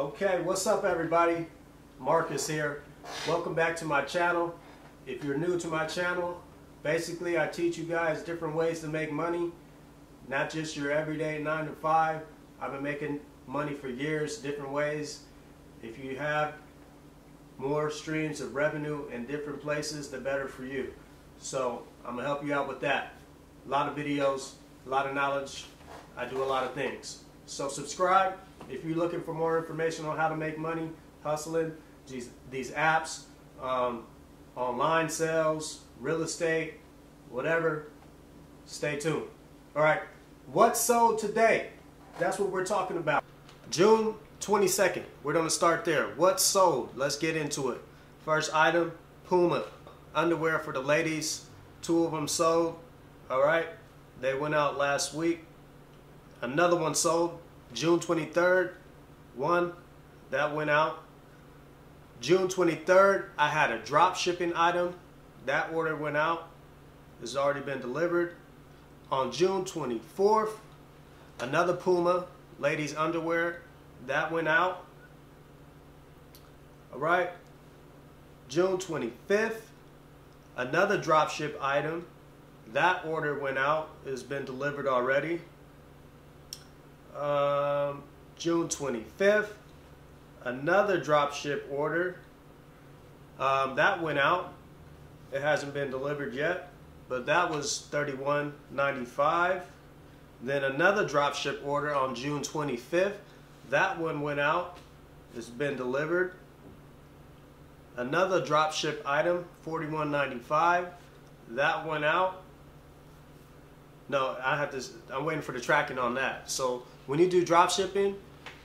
Okay, what's up everybody? Marques here. Welcome back to my channel. If you're new to my channel, basically I teach you guys different ways to make money. Not just your everyday 9 to 5. I've been making money for years, different ways. If you have more streams of revenue in different places, the better for you. So I'm going to help you out with that. A lot of videos, a lot of knowledge. I do a lot of things. So subscribe if you're looking for more information on how to make money, hustling, these, these apps, um, online sales, real estate, whatever, stay tuned. All right, what sold today? That's what we're talking about. June 22nd, we're gonna start there. What sold? Let's get into it. First item, Puma. Underwear for the ladies. Two of them sold. All right, they went out last week. Another one sold June 23rd. One, that went out. June 23rd, I had a drop shipping item. That order went out. It's already been delivered. On June 24th, another Puma ladies underwear. That went out. All right. June 25th, another drop ship item. That order went out. It's been delivered already. Um, June 25th, another drop ship order. Um, that went out. It hasn't been delivered yet, but that was 31.95. Then another drop ship order on June 25th. That one went out. It's been delivered. Another drop ship item, 41.95. That went out. No, I have to. I'm waiting for the tracking on that. So when you do drop shipping,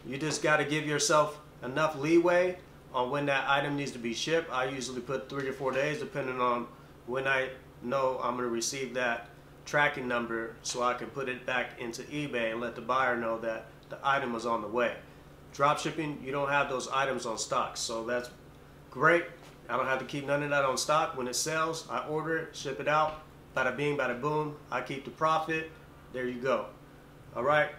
you just got to give yourself enough leeway on when that item needs to be shipped. I usually put three or four days, depending on when I know I'm going to receive that tracking number, so I can put it back into eBay and let the buyer know that the item was on the way. Drop shipping, you don't have those items on stock, so that's great. I don't have to keep none of that on stock. When it sells, I order it, ship it out, bada bing, bada boom. I keep the profit. There you go. All right.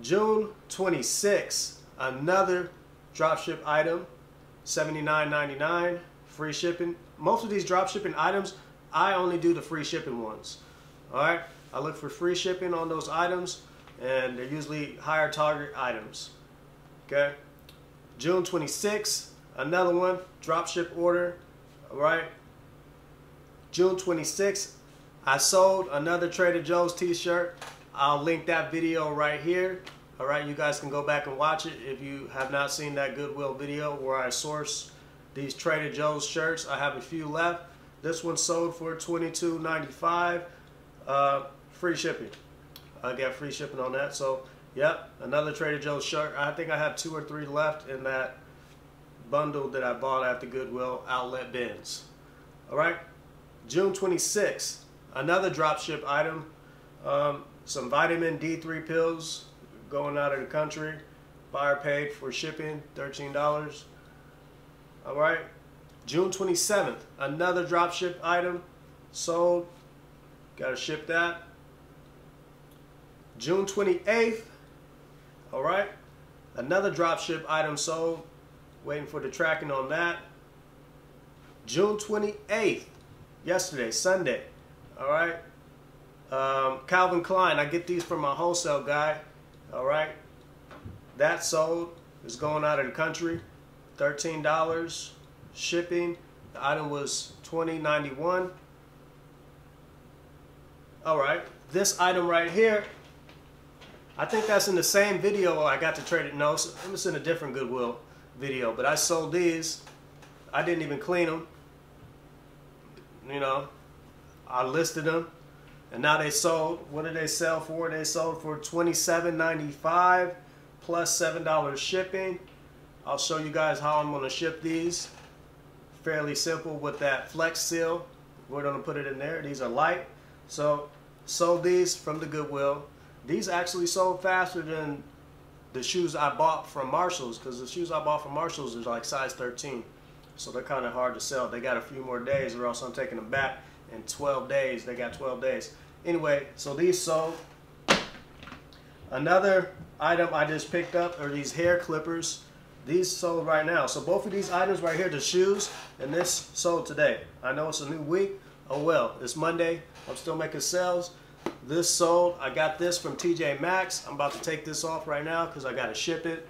June 26, another dropship item, $79.99, free shipping. Most of these drop shipping items, I only do the free shipping ones. All right, I look for free shipping on those items, and they're usually higher target items. Okay, June 26, another one, drop ship order. All right, June 26, I sold another Trader Joe's t-shirt. I'll link that video right here. All right, you guys can go back and watch it if you have not seen that Goodwill video where I source these Trader Joe's shirts. I have a few left. This one sold for $22.95. Uh, free shipping. I got free shipping on that. So, yep, another Trader Joe's shirt. I think I have two or three left in that bundle that I bought at the Goodwill outlet bins. All right, June 26th, another drop ship item. Um, some vitamin D3 pills going out of the country. Buyer paid for shipping, $13. All right. June 27th, another drop ship item sold. Got to ship that. June 28th, all right. Another drop ship item sold. Waiting for the tracking on that. June 28th, yesterday, Sunday, all right. Um, Calvin Klein, I get these from my wholesale guy. All right. That sold is going out of the country. $13 shipping. The item was $20.91. All right. This item right here, I think that's in the same video I got to trade it. No, it was in a different Goodwill video, but I sold these. I didn't even clean them. You know, I listed them and now they sold, what did they sell for? They sold for $27.95 plus $7 shipping. I'll show you guys how I'm going to ship these. Fairly simple with that flex seal. We're going to put it in there. These are light. So sold these from the Goodwill. These actually sold faster than the shoes I bought from Marshalls because the shoes I bought from Marshalls is like size 13. So they're kind of hard to sell. They got a few more days or else I'm taking them back in 12 days. They got 12 days. Anyway, so these sold. Another item I just picked up are these hair clippers. These sold right now. So both of these items right here, the shoes, and this sold today. I know it's a new week. Oh well, it's Monday. I'm still making sales. This sold. I got this from TJ Maxx. I'm about to take this off right now because I got to ship it.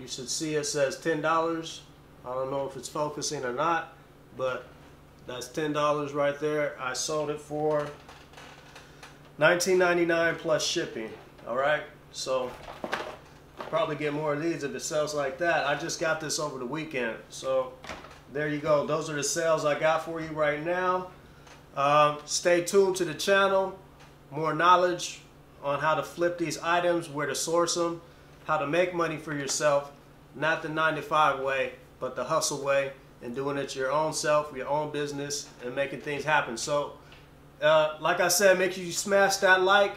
You should see it says $10. I don't know if it's focusing or not, but that's $10 right there. I sold it for $19.99 plus shipping. All right, so probably get more of these if it sells like that. I just got this over the weekend, so there you go. Those are the sales I got for you right now. Um, stay tuned to the channel. More knowledge on how to flip these items, where to source them, how to make money for yourself. Not the 9 to 5 way, but the hustle way and doing it your own self, your own business, and making things happen. So, uh, like I said, make sure you smash that like.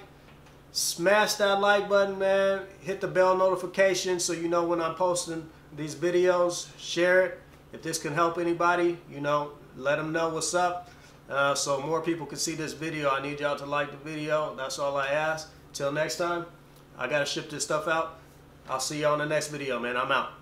Smash that like button, man. Hit the bell notification so you know when I'm posting these videos. Share it. If this can help anybody, you know, let them know what's up. Uh, so more people can see this video. I need y'all to like the video. That's all I ask. Till next time, I got to ship this stuff out. I'll see you on the next video, man. I'm out.